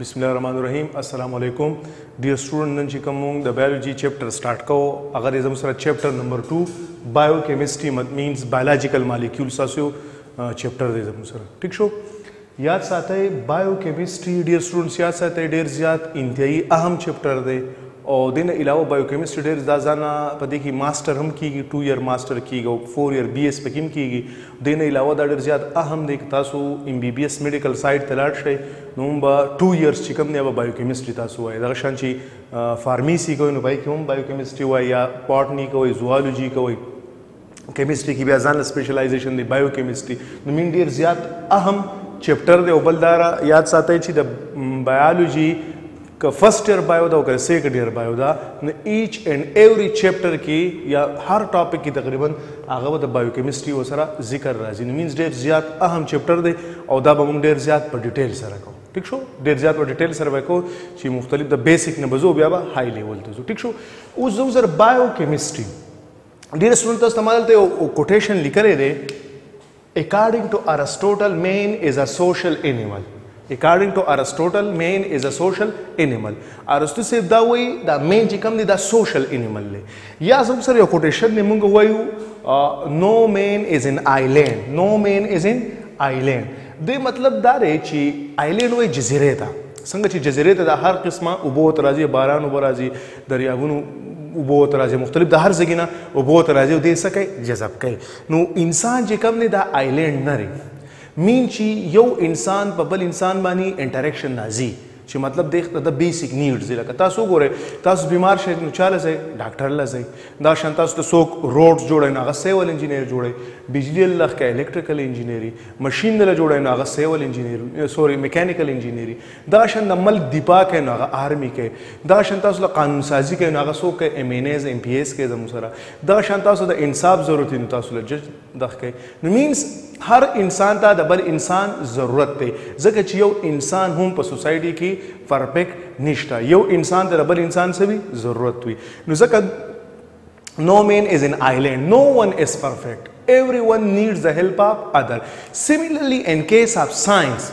بسم الله الرحمن الرحیم السلام علیکم ډیر سټوډنټ نن چې کوم د بایولوژي چیپټر سٹارټ کوو هغه زم سره چیپټر نمبر 2 بایو کیمستري مت مینز بایولوژیکل مالیکیول ساسو چیپټر دی زم سره ٹھیک شو یاد ساتئ بایو کیمسټري ډیر سټوډنټس یاد ساتئ ډیر زیات انتهایی اهم چپټر دی او دینه علاوه بایو کیمسټري ډیر دا ځانه په دې کې ماستر هم کیږي 2 ایئر ماستر کیږي او 4 ایئر بی ایس پکې هم کیږي دینه علاوه دا ډیر زیات اهم دی که تاسو ایم بی بی ایس میډیکل سایډ ته لاړ شئ نو هم به 2 ایئرز چې کوم دی به بایو کیمسټري تاسو وایي دغه شان چې فارمیسي کوئ نو پای کې هم بایو کیمسټري وایي یا باټني کوئ زوالوجي کوئ کیمستري کې بیا ځان له سپیشلایزیشن دی بایو کیمستري نو مين ډیر زیات اهم چپټر دی او بل دا یاد ساتئ چې د بایولوژي که فرست ډیر بایو دا او که سیکنډ ډیر بایو دا نو ایچ اینڈ ایوری چپټر کې یا هر ټاپک کې تقریبا هغه د بایو کیمستري وسره ذکر راځي نو مینز ډیر زیات اهم چپټر دی او دا به موږ ډیر زیات په ډیټیل سره کوو ټیک شو ډیر زیات په ډیټیل سره وکړو چې مختلف د بیسیک نه بزو بیا به های لیول ته ځو ټیک شو اوس زو زر بایو کیمستري ډیر سټوډنټ تاسو ته مالته یو کوټیشن لیکلې دی According to Aristotle, man is a social animal. According to Aristotle, man is a social animal. ارسطو صاحب دا وایي دا مین چې کوم دی دا سوشل انیمل دی یا زموږ سره یو کوټیشن دی موږ وایو نو مین از ان آیلینډ نو مین از ان آیلینډ دې مطلب دا دی چې آیلینډ وایي جزیره ده څنګه چې جزیرې ته د هر قسمه اوبو ترازی باران وبرازي دریابونو اوبو ته راځي مختلف د هر ځای نه اوبو ته راځي او دې سکه جذب کوي نو انسان چې کوم نه دا آیلند نه لري مین چې یو انسان په بل انسان باندې انټریکشن راځي چې مطلب د د بیسیک نیډز لکه تاسو ګوره تاسو بیمار شئ نو چاله ځئ ډاکټر له ځئ دا شان تاسو ته څوک روډز جوړوي نو هغه سیول انجینیر جوړوي بجلی له ښکه الکتریکل انجینیری ماشین له جوړوي نو هغه سیول انجینیر سوري میکانیکل انجینیری دغه شان د ملک دفاع کوي نو هغه آرمي کوي دغه شان تاسو د قانون سازي کوي نو هغه څوک کوي ایم ان ایز ایم پی ایس کوي زموږ سره دغه شان تاسو د انصاف ضرورت نو تاسو له جج دغه کوي نو مینس هر انسان ته د بل انسان ضرورت دی ځکه چې یو انسان هم په سوسایټي کې پرفیکټ نشته یو انسان ته د بل انسان سوي ضرورت وي نو ځکه نو مین از ان آیلینډ نو ون از پرفیکټ everyone needs the help of other similarly in case of science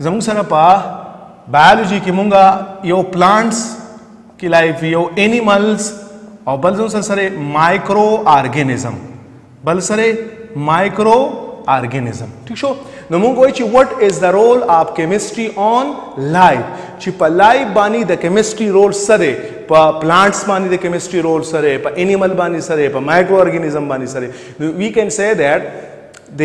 زموږ سره په بایولوژي کې مونږه یو پلانټس کې لایف یو انیملز او بل زموږ سره سره مایکرو ارګانیزم بل سره مایکرو ارګانیزم ٹھیک شو نو موږ وایو چې وات از د رول اف کیمستري اون لایف چې په لایف باندې د کیمستري رول سره په پلانټس باندې د کیمستري رول سره په انیمل باندې سره په مایکرو ارګانیزم باندې سره نو وی کین سه دیٹ د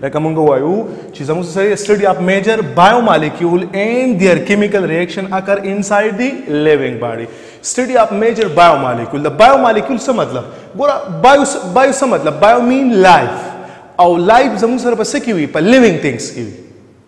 لکه مونږ وایو چې زموږ سره سټډي اف میجر بایو مالیکول اینڈ دیئر کیمیکل ریاکشن اکر انسایډ دی لیوینګ باډي سټډي اف میجر بایو مالیکول د بایو مالیکول څه مطلب ګوره بایو بایو څه مطلب بایو مین لایف او لایف زموږ سره په څه کې وي په لیوینګ ثینګز کې وي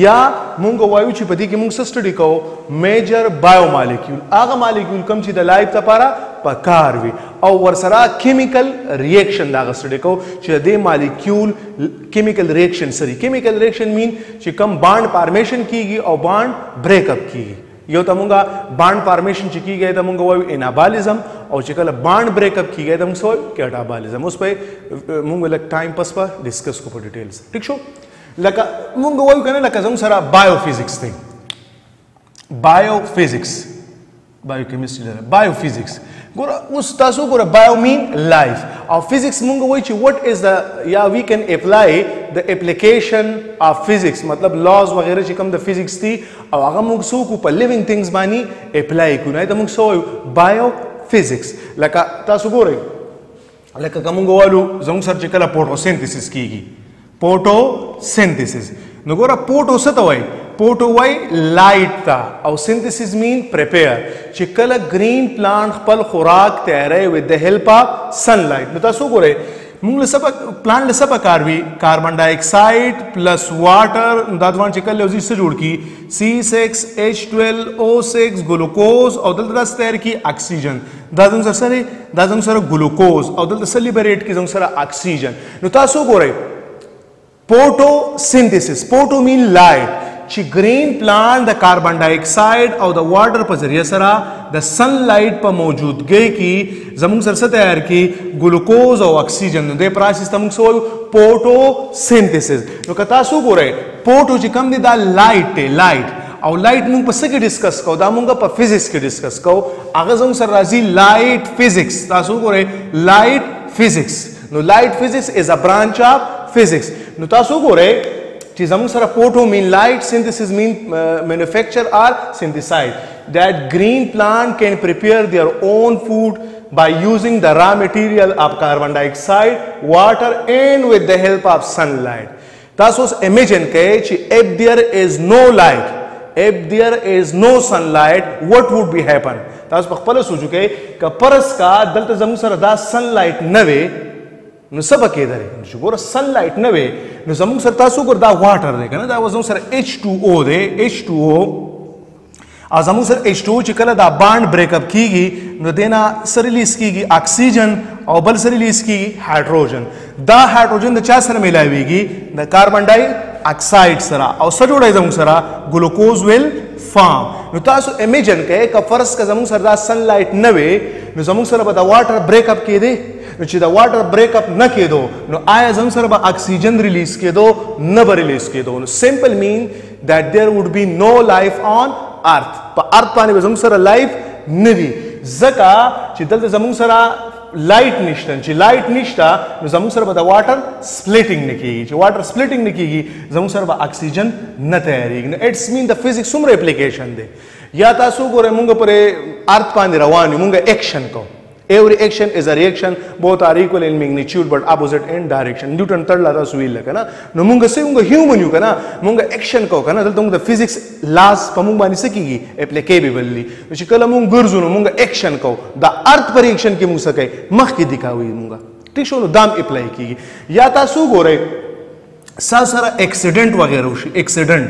یا مونږ وایو چې په دې کې مونږ څه سټډي کوو میجر بایو مالیکول هغه مالیکول کم چې د لایف لپاره په کار وي او ورسره کیمیکل ریاکشن دا غسړې کو چې د مالیکول کیمیکل ریاکشن سری کیمیکل ریاکشن مین چې کم باند فارمیشن کیږي او باند بریک اپ کیږي یو ته مونږه باند فارمیشن چې کیږي ته مونږ وایو انابالیزم او چې کله باند بریک اپ کیږي ته مونږ وایو کیټابالیزم اوس په مونږ لک ټایم پس په ډیسکس کو په ډیټیلز ٹھیک شو لکه مونږ وایو کنه لکه زموږ سره بایو فزیکس دی بایو فزیکس بایو کیمستري لره بایو فزیکس ګور اوس تاسو ګور بایو مین لایف او فزیکس مونږ وایو چې وات از د یا وی کین اپلای د اپلیکیشن اف فزیکس مطلب لاز وغیرہ چې کوم د فزیکس دی او هغه مونږ سو کو په لیوینګ ثینګز باندې اپلای کو نه ته مونږ سو بایو فزیکس لکه تاسو ګورئ لکه کومګه والو زموږ سره چې کله فوټوسنتیسس کیږي فوټوسنتیسس نو ګوره فوټو څه ته وایي فوټو وایي لایټ ته او سنتیسس مین پریپیر چې کله ګرین پلانټ خپل خوراک تیارې وي د هیلپ اف سن لایټ نو تاسو ګورئ موږ له سبا پلان له سبا کار وی کاربن ډای اکساید پلس واټر دا دوان چې کله وزي سره جوړ کی C6H12O6 ګلوکوز او دلته ستر کی اکسیجن دا زموږ سره سره دا زموږ سره ګلوکوز او دلته سره لیبریټ کې زموږ سره اکسیجن نو تاسو ګورئ پوټو سنتھیسس پوټو مین لایټ چې ګرین پلان د کاربن ډای اکساید او د واټر په ذریعہ سره د سن لایټ په موجودګۍ کې زموږ سره څه تیار کی ګلوکوز او اکسیجن نو د پروسس ته موږ سوال پوټو سنتھیسس نو که تاسو ګورئ پوټو چې کم دی دا لایټ دی لایټ او لایټ مونږ په څه کې ډیسکس کو دا مونږ په فزکس کې ډیسکس کو هغه زموږ سره راځي لایټ فزکس تاسو ګورئ لایټ فزکس نو لایټ فزکس از ا برانچ اف فزکس نو تاسو ګورئ چې زموږ سره فوټو مین لایټ سنتھسز مین مینوفیکچر آر سنتھسایز دیٹ گرین پلانٹ کین پریپیئر دیئر اون فوڈ by using the raw material of carbon dioxide, water and with the help of sunlight. تاسو اوس امیجن کئ چې اف دیر از نو لایټ اف دیر از نو سن لایټ واټ وډ بی هیپن تاسو په خپل سوچو کې ک پرس کا دلته زمو سره دا سن لایټ نه وي نو سبا کېدل چې ګوره سن لایټ نه وي نو زموږ سره تاسو ګور دا واټر دی کنه دا زموږ سره H2O دی H2O او زموږ سره ایچ ټو چې کله دا باند بریک اپ کیږي نو دینا سره لیس کیږي اکسیجن او بل سره لیس کیږي هایدروجن دا هایدروجن د چا سره ملاویږي د کاربن ډای اکساید سره او سره جوړای زموږ سره ګلوکوز ویل فارم نو تاسو امیجن کړئ که فرض که زموږ سره دا سن لایټ نه وي نو زموږ سره به دا واټر بریک اپ کیدی نو چې دا واټر بریک اپ نه کیدو نو آیا زموږ سره به اکسیجن ریلیز کیدو نه به ریلیز کیدو نو سیمپل مین that there would be no life on earth په ارت باندې به زموږ سره لایف نه وي ځکه چې دلته زموږ سره لایټ نشته چې لایټ نشته نو زموږ سره به د واټر سپلیټینګ نه کیږي چې واټر سپلیټینګ نه کیږي زموږ سره به اکسیجن نه تیاریږي نو اټس مین د فزیکس څومره اپلیکیشن دی یا تاسو ګورئ مونږ پرې ارت باندې روان یو مونږ اکشن کوو Every action is a reaction both are equal in magnitude but opposite in direction نیوټن تړ لاته سویل کنه نو مونږ سه مونږ هیومن یو کنه مونږ اکشن کو کنه دلته مونږ د فزکس لاس په مونږ باندې سکیږي اپلیکیبل دي چې کله مونږ ګرځو نو مونږ اکشن کو دا ارت پر اکشن کې مونږ سکه مخ کې دکاوي مونږ ټیک شو نو دام اپلای کیږي یا تاسو ګورئ سا سره اکسیډنټ وغیره وشي اکسیډنټ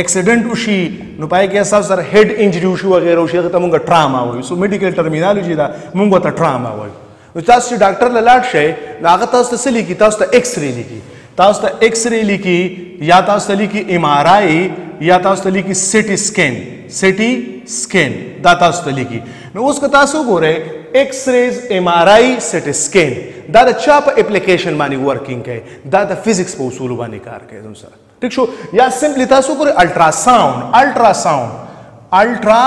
اکسیډنټ وشي نو پای کې سا سره هډ انجری وشي وغیره وشي هغه ته مونږ ټراما وایو سو میډیکل ټرمینالوجي دا مونږ ته ټراما وایو نو تاسو ډاکټر له لاړ شئ نو هغه تاسو ته څه لیکي تاسو ته ایکس ری لیکي تاسو ته ایکس ری لیکي یا تاسو ته لیکي ایم آر آی یا تاسو ته لیکي سټي سکین سټي سکین دا تاسو ته لیکي نو اوس که تاسو ګورئ ایکس ریز ایم آر آی سټي سکین دا د چا په اپلیکیشن باندې ورکینګ کوي دا د فزکس په اصول باندې کار کوي زموږ سره ټیک شو یا سمپلی تاسو ګورئ الټرا ساوند الټرا ساوند الټرا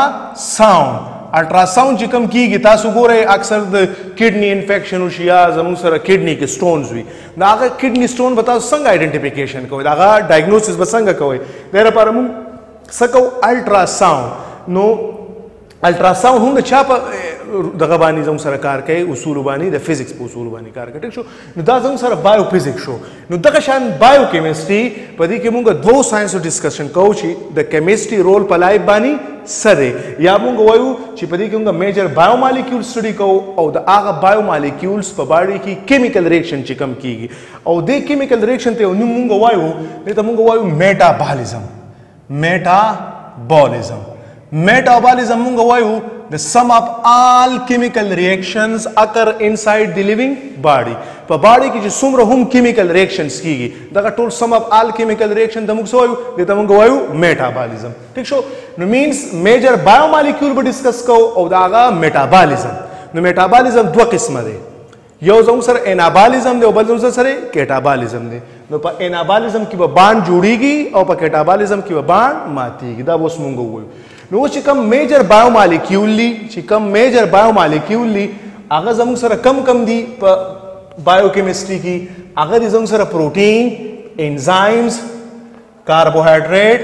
ساوند الټرا ساوند چې کم کیږي تاسو ګورئ اکثر د کډنی انفیکشن وشي یا زموږ سره کډنی کې سټونز وي دا هغه کډنی سټون به تاسو څنګه آیډنټیفیکیشن کوئ دا هغه ډایګنوسس به څنګه کوئ دا لپاره موږ سکو الټرا ساوند نو الټراساوند هم د چا په دغه باندې زموږ سره کار کوي اصول باندې د فزکس په اصول باندې کار کوي شو نو دا زموږ سره بایو فزکس شو نو دغه شان بایو کیمستري په دې کې موږ دوه ساينس ډیسکشن کوو چې د کیمستري رول په لایب باندې سره یا موږ وایو چې په دې کې موږ میجر بایو مالیکول سټډي کوو او د هغه بایو مالیکولز په باندې کې کیمیکل ریاکشن چې کم کیږي او د کیمیکل ریاکشن ته نو موږ وایو دې ته موږ وایو میټابالیزم میټابولیزم میټابولیزم موږ وایو the sum of all chemical reactions occur inside the living body په باډي کې چې څومره هم chemical reactions کیږي دغه ټول sum of all chemical reaction د موږ سوایو د ته موږ وایو میټابولیزم ٹھیک شو نو مینز میجر بایومالیکول به ډیسکس کو او داغه میټابولیزم نو میټابولیزم دوه قسمه دی یو زموږ سره انابالیزم دی او بل زموږ سره کیټابالیزم دی نو په انابالیزم کې به باند جوړیږي او په کیټابالیزم کې به باند ماتیږي دا اوس مونږ وایو نو چې کم میجر بایو مالیکیول دي چې کم میجر بایو مالیکیول دي هغه زموږ سره کم کم دي په بایو کیمستري کې هغه دي زموږ سره پروتین انزایمز کاربوهایډریټ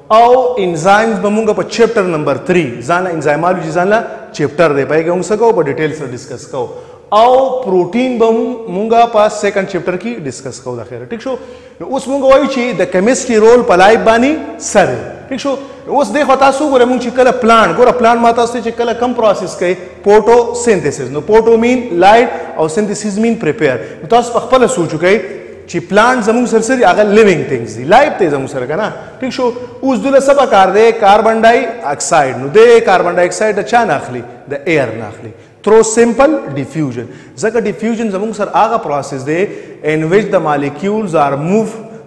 او انزایمز به مونږ په چپټر نمبر 3 ځان له انزایمالوجي ځان له چپټر دی پای کې موږ سکو په ډیټیل سره ډیسکس کو او پروتین به مونږه په سیکنډ چپټر کې ډیسکس کو د خیره ټیک شو نو اوس مونږ وایو چې د کیمستري رول په لایب باندې سره ټیک شو اوس د خو تاسو ګوره مونږ چې کله پلان ګوره پلان ما تاسو چې کله کم پروسس کوي پوټو سنتھیسز نو پوټو مين لایټ او سنتھیسز مين پریپیر نو تاسو په خپل سوچو کوي چې پلانټ زموږ سره سره هغه لیوینګ ثینګز دي لایف ته زموږ سره کنه ٹھیک شو اوس دله سبا کار دی کاربن ډای اکساید نو د کاربن ډای اکساید چا نه اخلي د ایر نه اخلي ترو سمپل ډیفیوژن ځکه ډیفیوژن زموږ سره هغه پروسس دی ان وچ د مالیکیولز آر موو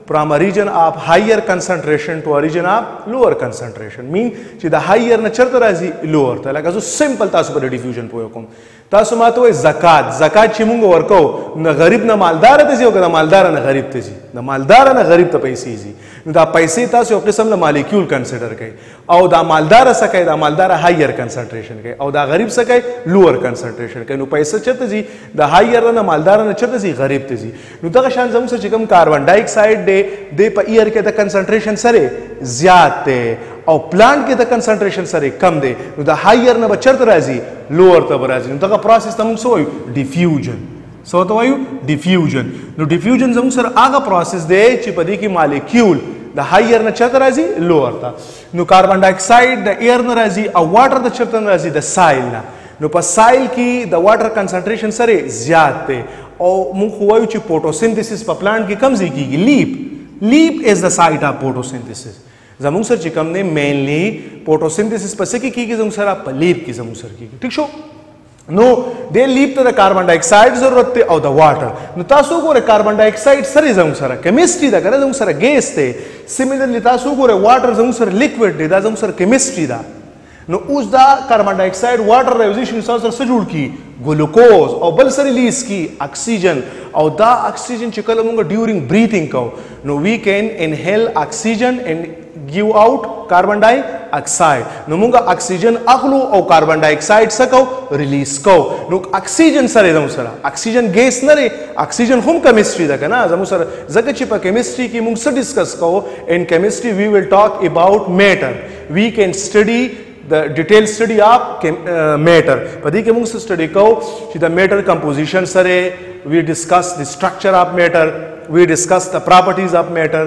from a region of higher concentration to a region of lower concentration mean چې د higher نه چرته راځي lower ته لکه زه سمپل تاسو په ډیفیوژن پوه کوم تاسو ماته وای زکات زکات چې مونږ ورکو نه غریب نه مالدار ته ځي او نه مالدار نه غریب ته ځي نه مالدار نه غریب ته پیسې ځي نو دا پیسې تاسو یو قسم له مالیکول کنسیډر کړئ او دا مالدار څه کوي دا مالدار هایر کنسنټریشن کوي او دا غریب څه کوي لوور کنسنټریشن کوي نو پیسې چته زی دا هایر نه مالدار نه چته زی غریب ته زی نو دغه شان زموږ سره چې کوم کاربن ډای اکساید دی د په ایر کې د کنسنټریشن سره زیات دی او پلانټ کې د کنسنټریشن سره کم دی نو د هایر نه بچرته راځي لوور ته راځي نو دغه پروسس ته موږ څه وایو ډیفیوژن څه ته وایو ډیفیوژن نو ډیفیوژن زموږ سره هغه پروسس دی چې په دې کې مالیکیول د هایر نه چرته راځي لوور ته نو کاربن ډای اکساید د ایر نه راځي او واټر د چرته نه راځي د سایل نه نو په سایل کې د واټر کنسنټریشن سره زیات دی او موږ خو وایو چې فوټوسنتھسس په پلانټ کې کم ځای کیږي لیپ لیپ از د سایټ اف فوټوسنتھسس زموږ سره چې کم نه مینلی فوټوسنتھسس په څه کې کیږي زموږ سره په لیپ کې زموږ سره کیږي ٹھیک شو نو د لیپ ته د کاربن ډای اکساید ضرورت ته او د واټر نو تاسو ګوره کاربن ډای اکساید سره زموږ سره کیمستري ده کنه زموږ سره ګیس ته سیمیلرلی تاسو ګوره واټر زموږ سره لیکوډ دی دا زموږ سره کیمستري ده نو اوس دا کاربن ډای اکساید واټر رایوزیشن سره سره جوړ کی ګلوکوز او بل سره لیس کی اکسیجن او دا اکسیجن چې کله موږ ډیورینګ بریثینګ کو نو وی کین انهیل اکسیجن اینڈ ګیو اوټ کاربن ډای اکساید نو موږ اکسیجن اخلو او کاربن ډای اکساید سکو ریلیز کو نو اکسیجن سره زمو سره اکسیجن ګیس نه لري اکسیجن هم کیمستري ده کنه زمو سره ځکه چې په کیمستري کې موږ څه ډیسکس کوو ان کیمستري وی ویل ټاک اباوټ میټر وی کین سټډي د ډیټیل سټډي اف میټر په دې کې موږ څه سټډي کوو چې د میټر کمپوزیشن سره وی ډیسکس د سټرکچر اف میټر وی ډیسکس د پراپرټیز اف میټر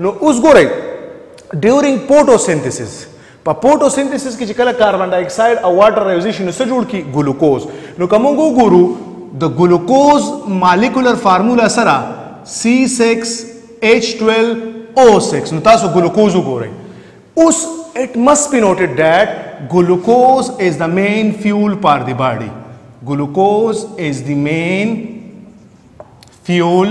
نو اوس ګورئ ډیورینګ فوټوسنتسس په فوټوسنتسس کې چې کله کاربن ډای اکساید او واټر رایوزیشن نو څه جوړ کی ګلوکوز نو که موږ وګورو د ګلوکوز مالیکولر فارمولا سره C6H12O6 نو تاسو ګلوکوز وګورئ اوس it must be noted that glucose is the main fuel for the body glucose is the main fuel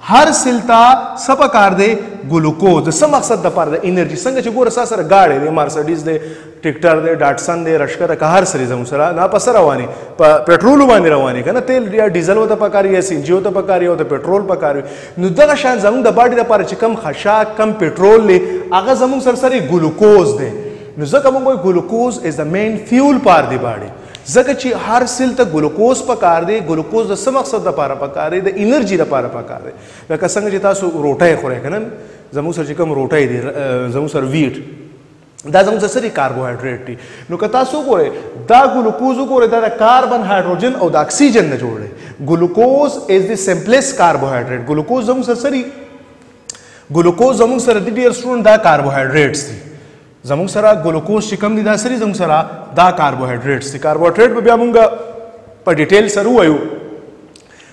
هر سیل ته څه پکار دی ګلوکوز د څه مقصد د پاره د انرژي څنګه چې ګوره سره سره گاډي دی مرسډیز دی ټیکټر دی ډاټسن دی رشکه ده که هر سری زموږ سره نه په سره رواني په پټرول باندې رواني کنه تیل یا ډیزل وته پکار یا سي ان جی وته پکار یا ته پټرول پکار نو دغه شان زموږ د باډي د پاره چې کم خشاک کم پټرول لې هغه زموږ سره سره ګلوکوز دی نو ځکه موږ ګلوکوز از د مین فیول پار دی باډي ځکه چی هر سیل ته ګلوکوز پکار دی ګلوکوز د څه مقصد لپاره پکار دی د انرژي لپاره پکار دی لکه څنګه چې تاسو روټۍ خورئ کنه زموږ سره چې کوم روټۍ دی زموږ سره ویټ دا زموږ سره سری کاربوهایډریټ دي نو که تاسو ګورئ دا ګلوکوز ګورئ دا د کاربن هایدروجن او د اکسیجن نه جوړ دی ګلوکوز از د سمپلیس کاربوهایډریټ ګلوکوز زموږ سره سری ګلوکوز زموږ سره د ډیر سټوډنټ دا کاربوهایډریټس دي زموږ سره ګلوکوز چې کم دي دا سری زموږ سره دا کاربوهایډریټس دي کاربوهایډریټ به بیا موږ په ډیټیل سره وایو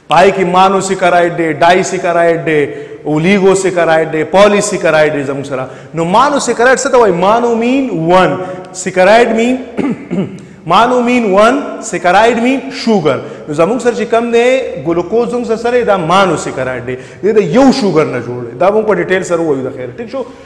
پای کې مانو سیکرایډ دی ډای سیکرایډ دی اولیګو سیکرایډ دی پولی سیکرایډ دی زموږ سره نو مانو سیکرایډ څه ته وایي مانو مین 1 سیکرایډ مین مانو مین 1 سیکرایډ مین شوګر نو زموږ سره چې کم دی ګلوکوز زموږ سره سره دا مانو سیکرایډ دی دا یو شوګر نه جوړ دی دا موږ په ډیټیل سره وایو د خیر ټیک شو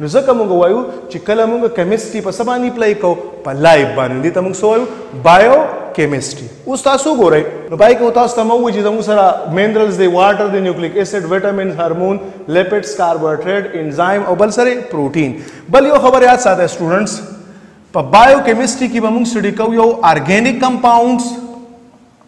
نو ځکه موږ وایو چې کله موږ کیمستري په څه باندې اپلای کوو په لایف باندې دې ته موږ څه وایو بایو کیمستري اوس تاسو ګورئ نو پای کې تاسو ته موږ چې زموږ سره مینرلز دی واټر دی نیوکلیک اسید وټامینز هورمون لیپټس کاربوهایډریټ انزایم او بل سره پروتین بل یو خبر یاد ساته سټوډنټس په بایو کیمستري کې به موږ سټډي کوو یو ارګانیک کمپاونډز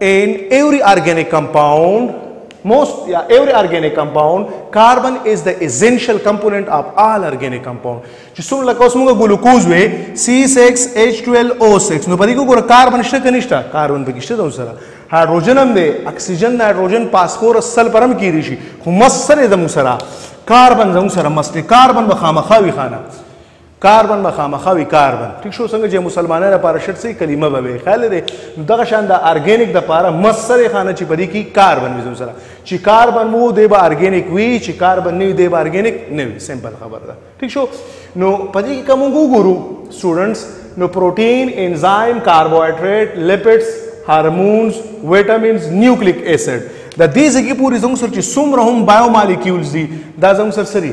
In every organic compound, most yeah, every organic compound carbon is the essential component of all organic compound چې څومره لکه اوس موږ ګلوکوز وې C6H12O6 نو په دې کې ګوره کاربن شته که نشته کاربن پکې شته ده سره هایدروجن هم دی اکسیجن نایتروجن فاسفورس سلفر هم کېدی شي خو مس سره زموږ سره کاربن زموږ سره مس دی کاربن به خامخا وي خانه کار باندې مخامخه وي کار باندې ټیک شو څنګه چې مسلمانانو لپاره شرط سي کلمه به وي خیال دی دغه شان د ارګینیک د لپاره مسره خانه چې پدې کې کار باندې زم سره چې کار باندې وو دی به ارګینیک وي چې کار باندې وي دی به ارګینیک نه وي سمپل خبر ده ټیک شو نو پدې کې کوم وګورو سټوډنټس نو پروتین انزایم کاربوهایډریټ لیپټس هارمونز وټامینز نیوکلیک اسید د دې ځګي پوری زموږ سره چې څومره هم بایو مالیکولز دي دا زموږ سره سری